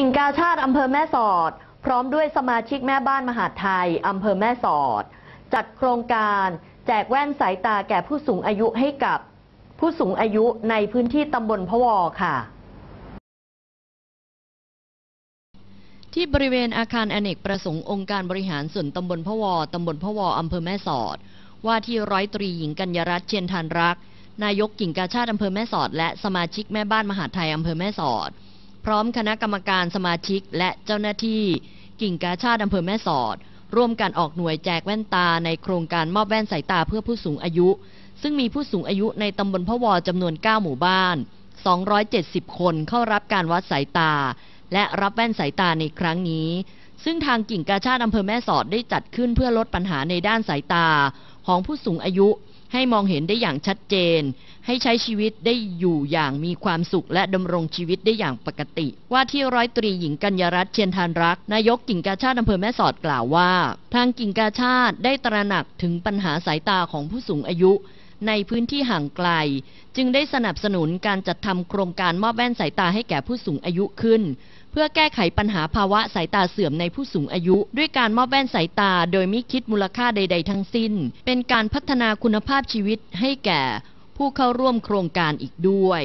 กิ่งกาชาติอำเภอแม่สอด พร้อมด้วยสมาชิกแม่บ้านมหาดไทยอำเภอแม่สอด จัดโครงการแจกแว่นสายตาแก่ผู้สูงอายุให้กับผู้สูงอายุในพื้นที่ตำบลพะวอค่ะ ที่บริเวณอาคารอเนกประสงค์องค์การบริหารส่วนตำบลพะวอตำบลพะวออำเภอแม่สอด ว่าที่ร้อยตรีหญิงกัญญารัตน์เชียนทานรัก นายกกิ่งกาชาติอำเภอแม่สอด และสมาชิกแม่บ้านมหาดไทยอำเภอแม่สอด ร้อมคณะกรรมการสมาชิกและเจ้าหน้าที่ กิ่งกาชาติอำเภอแม่สอด ร่วมกันออกหน่วยแจกแว่นตาในโครงการมอบแว่นสายตาเพื่อผู้สูงอายุ ซึ่งมีผู้สูงอายุในตำบลพะวอจำนวน 9 หมู่บ้าน 270 คนเข้ารับการวัดสายตา และรับแว่นสายตาในครั้งนี้ ซึ่งทางกิ่งกาชาติอำเภอแม่สอดได้จัดขึ้นเพื่อลดปัญหาในด้านสายตา ของผู้สูงอายุให้มองเห็นได้อย่างชัดเจน ให้ใช้ชีวิตได้อยู่อย่างมีความสุขและดำรงชีวิตได้อย่างปกติ ว่าที่ร้อยตรีหญิงกัญญรัตน์เชียนทานรัก นายกกิ่งกาชาติอำเภอแม่สอดกล่าวว่า ทางกิ่งกาชาติได้ตระหนักถึงปัญหาสายตาของผู้สูงอายุ ในพื้นที่ห่างไกล จึงได้สนับสนุนการจัดทำโครงการมอบแว่นสายตาให้แก่ผู้สูงอายุขึ้น เพื่อแก้ไขปัญหาภาวะสายตาเสื่อมในผู้สูงอายุ ด้วยการมอบแว่นสายตา โดยไม่คิดมูลค่าใด ๆ ทั้งสิ้น เป็นการพัฒนาคุณภาพชีวิตให้แก่ ผู้เข้าร่วมโครงการอีกด้วย